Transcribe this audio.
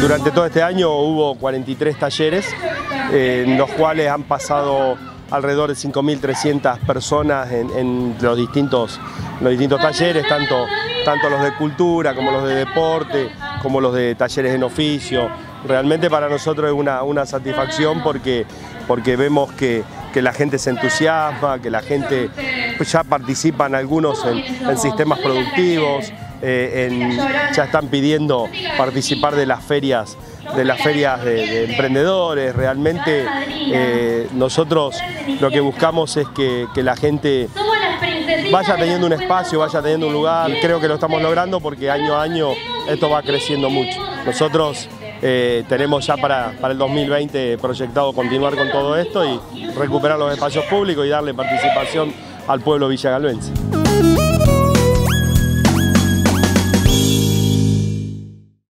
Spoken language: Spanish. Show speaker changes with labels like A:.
A: Durante todo este año hubo 43 talleres, eh, en los cuales han pasado alrededor de 5.300 personas en, los, distintos, los distintos talleres, tanto, tanto los de cultura como los de deporte, como los de talleres en oficio. Realmente para nosotros es una, satisfacción porque, porque vemos que, la gente se entusiasma, que la gente ya participan algunos en sistemas productivos, eh, ya están pidiendo participar de las ferias de las ferias de, emprendedores, realmente eh, nosotros lo que buscamos es que, la gente vaya teniendo un espacio, vaya teniendo un lugar, creo que lo estamos logrando porque año a año esto va creciendo mucho. Nosotros eh, tenemos ya para, para el 2020 proyectado continuar con todo esto y recuperar los espacios públicos y darle participación al pueblo villagalvense.